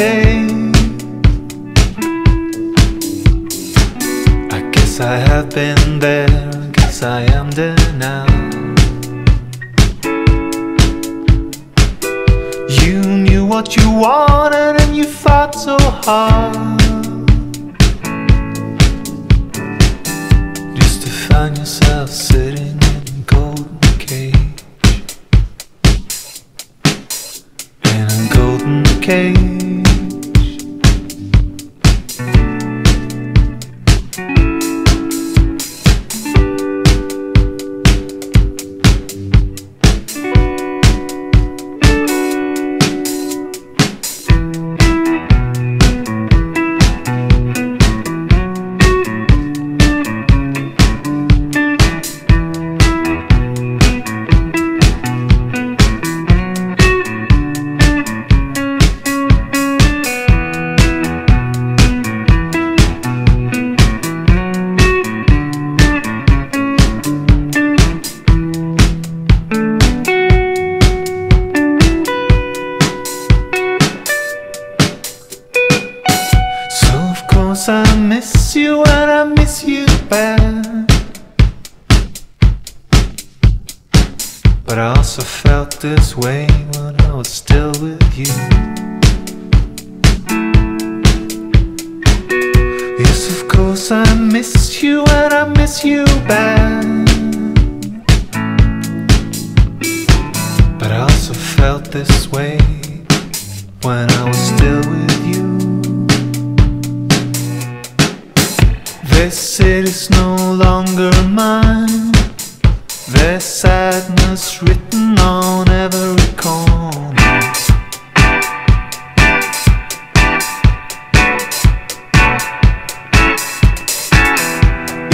day. I guess I have been there, guess I am there now. You knew what you wanted and you fought so hard. Just to find yourself sitting in a golden cage. In a golden cage. Course I miss you and I miss you bad. But I also felt this way when I was still with you. Yes, of course I miss you and I miss you bad. But I also felt this way when I was still with you. This city's no longer mine. There's sadness written on every corner.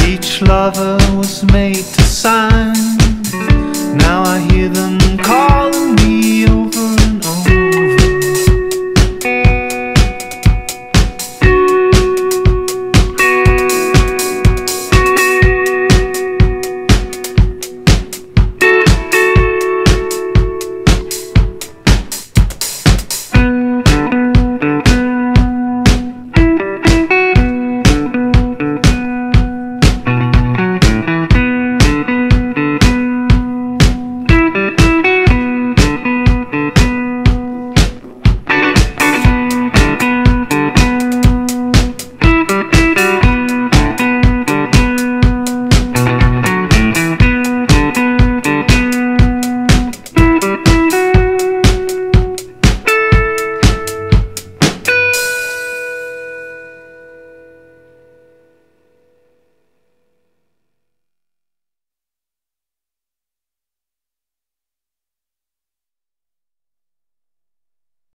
Each lover was made to sign. Now I hear them call